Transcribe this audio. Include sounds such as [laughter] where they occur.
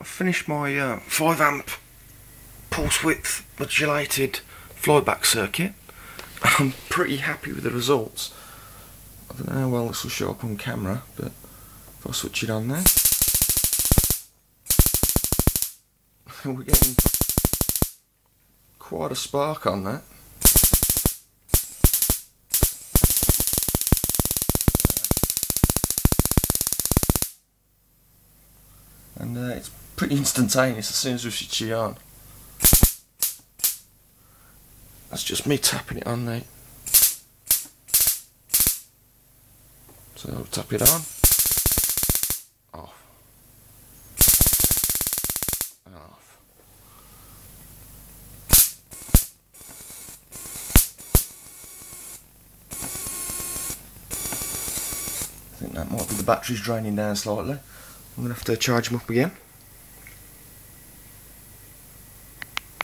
I've finished my uh, 5 amp pulse width modulated flyback circuit. [laughs] I'm pretty happy with the results. I don't know how well this will show up on camera, but if I switch it on there, [laughs] we're getting quite a spark on that. And uh, it's pretty instantaneous as soon as we switch it on. That's just me tapping it on there. So I'll tap it on. Off. And off. I think that might be the batteries draining down slightly. I'm going to have to charge them up again.